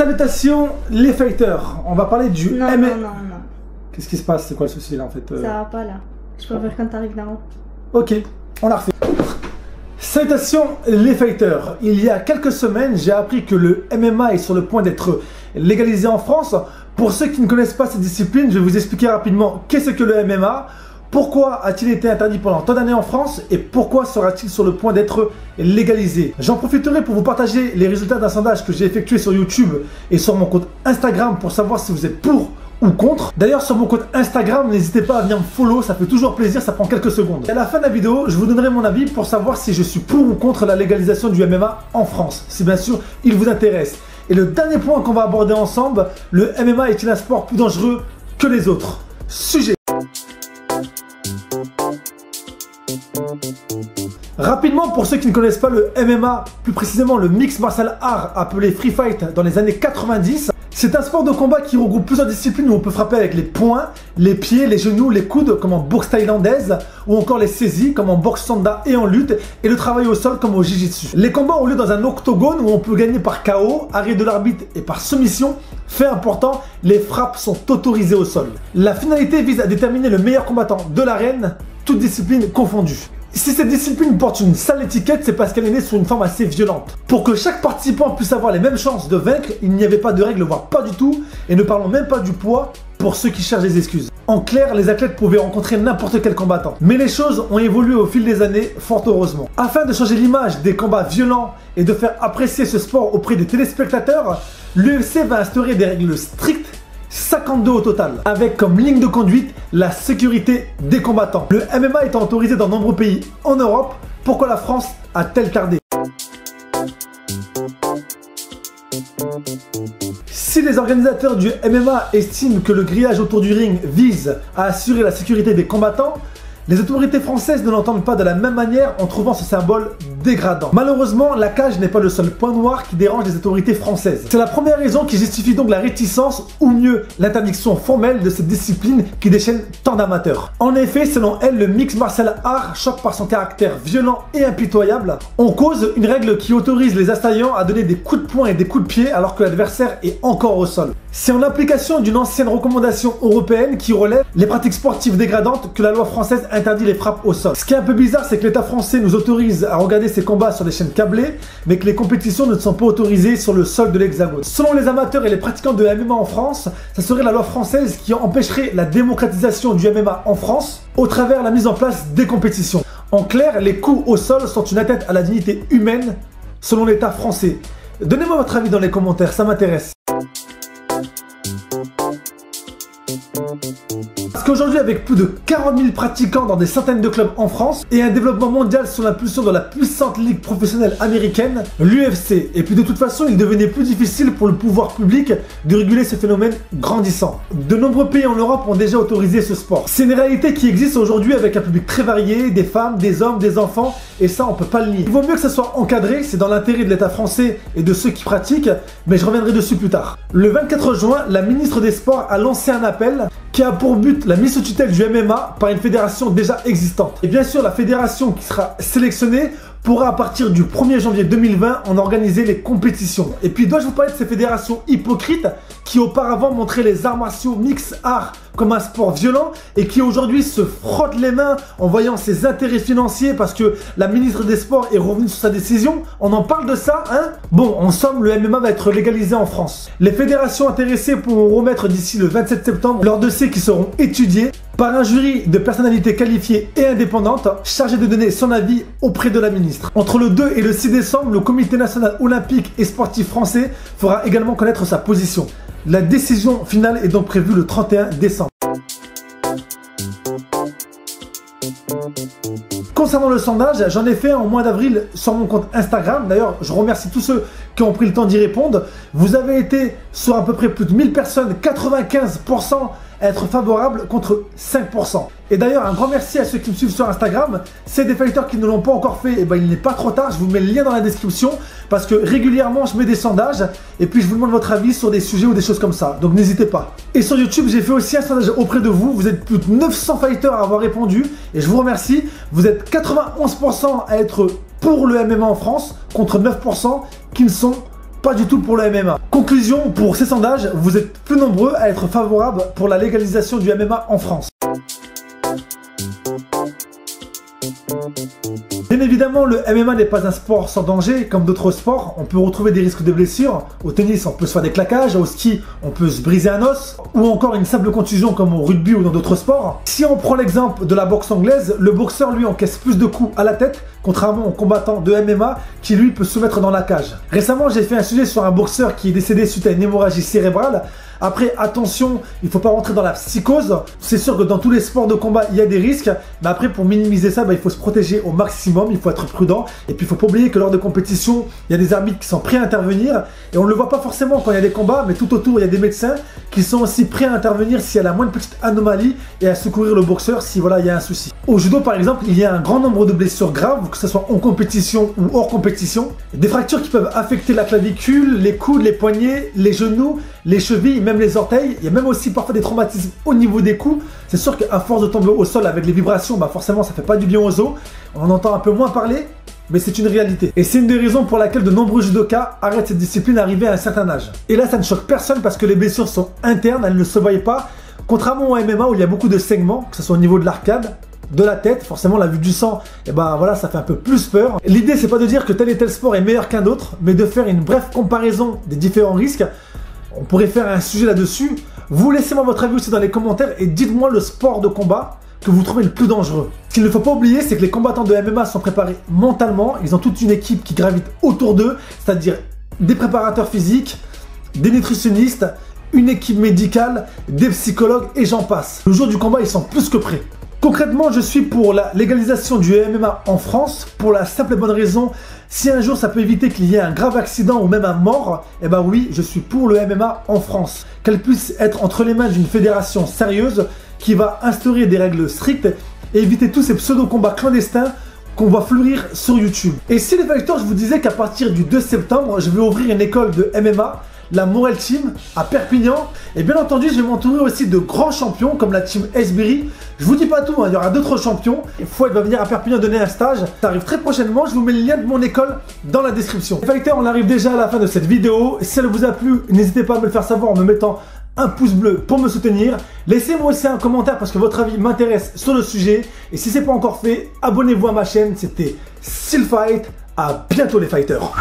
Salutations les fighters. On va parler du Non, MMA. non, non, non. Qu'est-ce qui se passe? C'est quoi le souci là en fait euh? Ça va pas là. Je préfère quand t'arrives là-haut. Ok, on la refait. Salutations les fighters. Il y a quelques semaines, j'ai appris que le MMA est sur le point d'être légalisé en France. Pour ceux qui ne connaissent pas cette discipline, je vais vous expliquer rapidement qu'est-ce que le MMA, pourquoi a-t-il été interdit pendant tant d'années en France et pourquoi sera-t-il sur le point d'être légalisé? J'en profiterai pour vous partager les résultats d'un sondage que j'ai effectué sur YouTube et sur mon compte Instagram pour savoir si vous êtes pour ou contre. D'ailleurs, sur mon compte Instagram, n'hésitez pas à venir me follow, ça fait toujours plaisir, ça prend quelques secondes. Et à la fin de la vidéo, je vous donnerai mon avis pour savoir si je suis pour ou contre la légalisation du MMA en France, si bien sûr il vous intéresse. Et le dernier point qu'on va aborder ensemble, le MMA est-il un sport plus dangereux que les autres? Sujet. Rapidement, pour ceux qui ne connaissent pas le MMA, plus précisément le mix martial art appelé free fight dans les années 90, c'est un sport de combat qui regroupe plusieurs disciplines où on peut frapper avec les poings, les pieds, les genoux, les coudes comme en boxe thaïlandaise ou encore les saisies comme en boxe sanda et en lutte et le travail au sol comme au jiu-jitsu. Les combats ont lieu dans un octogone où on peut gagner par KO, arrêt de l'arbitre et par soumission. Fait important, les frappes sont autorisées au sol. La finalité vise à déterminer le meilleur combattant de l'arène, toutes disciplines confondues. Si cette discipline porte une sale étiquette, c'est parce qu'elle est née sous une forme assez violente. Pour que chaque participant puisse avoir les mêmes chances de vaincre, il n'y avait pas de règles, voire pas du tout, et ne parlons même pas du poids pour ceux qui cherchent des excuses. En clair, les athlètes pouvaient rencontrer n'importe quel combattant. Mais les choses ont évolué au fil des années, fort heureusement. Afin de changer l'image des combats violents et de faire apprécier ce sport auprès des téléspectateurs, l'UFC va instaurer des règles strictes 52 au total, avec comme ligne de conduite la sécurité des combattants. Le MMA étant autorisé dans nombreux pays en Europe, pourquoi la France a-t-elle tardé? Si les organisateurs du MMA estiment que le grillage autour du ring vise à assurer la sécurité des combattants, les autorités françaises ne l'entendent pas de la même manière en trouvant ce symbole dégradant. Malheureusement, la cage n'est pas le seul point noir qui dérange les autorités françaises. C'est la première raison qui justifie donc la réticence, ou mieux l'interdiction formelle de cette discipline qui déchaîne tant d'amateurs. En effet, selon elle, le mix martial art choque par son caractère violent et impitoyable. On cause une règle qui autorise les assaillants à donner des coups de poing et des coups de pied alors que l'adversaire est encore au sol. C'est en application d'une ancienne recommandation européenne qui relève les pratiques sportives dégradantes que la loi française interdit les frappes au sol. Ce qui est un peu bizarre, c'est que l'État français nous autorise à regarder ces combats sur des chaînes câblées, mais que les compétitions ne sont pas autorisées sur le sol de l'Hexagone. Selon les amateurs et les pratiquants de MMA en France, ça serait la loi française qui empêcherait la démocratisation du MMA en France au travers la mise en place des compétitions. En clair, les coups au sol sont une atteinte à la dignité humaine selon l'État français. Donnez-moi votre avis dans les commentaires, ça m'intéresse. Qu'aujourd'hui, avec plus de 40 000 pratiquants dans des centaines de clubs en France et un développement mondial sous l'impulsion de la puissante ligue professionnelle américaine, l'UFC, et puis de toute façon, il devenait plus difficile pour le pouvoir public de réguler ce phénomène grandissant. De nombreux pays en Europe ont déjà autorisé ce sport. C'est une réalité qui existe aujourd'hui avec un public très varié, des femmes, des hommes, des enfants, et ça, on peut pas le nier. Il vaut mieux que ça soit encadré, c'est dans l'intérêt de l'État français et de ceux qui pratiquent, mais je reviendrai dessus plus tard. Le 24 juin, la ministre des Sports a lancé un appel qui a pour but la mise sous tutelle du MMA par une fédération déjà existante. Et bien sûr, la fédération qui sera sélectionnée pourra à partir du 1er janvier 2020 en organiser les compétitions. Et puis dois-je vous parler de ces fédérations hypocrites qui auparavant montraient les arts martiaux mix art comme un sport violent et qui aujourd'hui se frottent les mains en voyant ses intérêts financiers parce que la ministre des Sports est revenue sur sa décision. On en parle de ça, hein? Bon, en somme, le MMA va être légalisé en France. Les fédérations intéressées pourront remettre d'ici le 27 septembre leurs dossiers qui seront étudiés par un jury de personnalités qualifiées et indépendantes chargé de donner son avis auprès de la ministre. Entre le 2 et le 6 décembre, le Comité national olympique et sportif français fera également connaître sa position. La décision finale est donc prévue le 31 décembre. Concernant le sondage, j'en ai fait au mois d'avril sur mon compte Instagram. D'ailleurs, je remercie tous ceux qui ont pris le temps d'y répondre. Vous avez été sur à peu près plus de 1000 personnes, 95% à être favorables contre 5%. Et d'ailleurs, un grand merci à ceux qui me suivent sur Instagram. C'est des fighters qui ne l'ont pas encore fait, et ben il n'est pas trop tard. Je vous mets le lien dans la description parce que régulièrement je mets des sondages et puis je vous demande votre avis sur des sujets ou des choses comme ça. Donc n'hésitez pas. Et sur YouTube, j'ai fait aussi un sondage auprès de vous. Vous êtes plus de 900 fighters à avoir répondu et je vous remercie. Vous êtes 91% à être pour le MMA en France contre 9% qui ne sont pas du tout pour le MMA. Conclusion, pour ces sondages, vous êtes plus nombreux à être favorables pour la légalisation du MMA en France. Bien évidemment, le MMA n'est pas un sport sans danger, comme d'autres sports. On peut retrouver des risques de blessures. Au tennis, on peut se faire des claquages. Au ski, on peut se briser un os. Ou encore une simple contusion comme au rugby ou dans d'autres sports. Si on prend l'exemple de la boxe anglaise, le boxeur, lui, encaisse plus de coups à la tête, contrairement au combattant de MMA qui, lui, peut se mettre dans la cage. Récemment, j'ai fait un sujet sur un boxeur qui est décédé suite à une hémorragie cérébrale. Après, attention, il faut pas rentrer dans la psychose. C'est sûr que dans tous les sports de combat, il y a des risques. Mais après, pour minimiser ça, bah, il faut se protéger au maximum. Il faut être prudent. Et puis, il faut pas oublier que lors de compétitions, il y a des arbitres qui sont prêts à intervenir. Et on ne le voit pas forcément quand il y a des combats, mais tout autour, il y a des médecins qui sont aussi prêts à intervenir s'il y a la moindre petite anomalie et à secourir le boxeur si voilà, il y a un souci. Au judo, par exemple, il y a un grand nombre de blessures graves, que ce soit en compétition ou hors compétition. Des fractures qui peuvent affecter la clavicule, les coudes, les poignets, les genoux, les chevilles, même les orteils. Il y a même aussi parfois des traumatismes au niveau des coups. C'est sûr qu'à force de tomber au sol avec les vibrations, bah forcément ça fait pas du bien aux os. On en entend un peu moins parler, mais c'est une réalité. Et c'est une des raisons pour laquelle de nombreux judokas arrêtent cette discipline arrivée à un certain âge. Et là, ça ne choque personne parce que les blessures sont internes, elles ne se voient pas. Contrairement au MMA où il y a beaucoup de saignements, que ce soit au niveau de l'arcade, de la tête, forcément la vue du sang, et eh ben voilà, ça fait un peu plus peur. L'idée c'est pas de dire que tel et tel sport est meilleur qu'un autre, mais de faire une brève comparaison des différents risques on pourrait faire un sujet là-dessus. Vous laissez-moi votre avis aussi dans les commentaires et dites-moi le sport de combat que vous trouvez le plus dangereux. Ce qu'il ne faut pas oublier, c'est que les combattants de MMA sont préparés mentalement. Ils ont toute une équipe qui gravite autour d'eux, c'est-à-dire des préparateurs physiques, des nutritionnistes, une équipe médicale, des psychologues et j'en passe. Le jour du combat, ils sont plus que prêts. Concrètement, je suis pour la légalisation du MMA en France pour la simple et bonne raison, si un jour ça peut éviter qu'il y ait un grave accident ou même un mort, eh ben oui, je suis pour le MMA en France. Qu'elle puisse être entre les mains d'une fédération sérieuse qui va instaurer des règles strictes et éviter tous ces pseudo-combats clandestins qu'on voit fleurir sur YouTube. Et si les fighters, je vous disais qu'à partir du 2 septembre, je vais ouvrir une école de MMA la Morel Team à Perpignan. Et bien entendu, je vais m'entourer aussi de grands champions comme la team Esberry. Je vous dis pas tout, hein, il y aura d'autres champions. Fouette va venir à Perpignan donner un stage. Ça arrive très prochainement. Je vous mets le lien de mon école dans la description. Fighters, on arrive déjà à la fin de cette vidéo. Si elle vous a plu, n'hésitez pas à me le faire savoir en me mettant un pouce bleu pour me soutenir. Laissez-moi aussi un commentaire parce que votre avis m'intéresse sur le sujet. Et si c'est pas encore fait, abonnez-vous à ma chaîne. C'était Fight. À bientôt les fighters.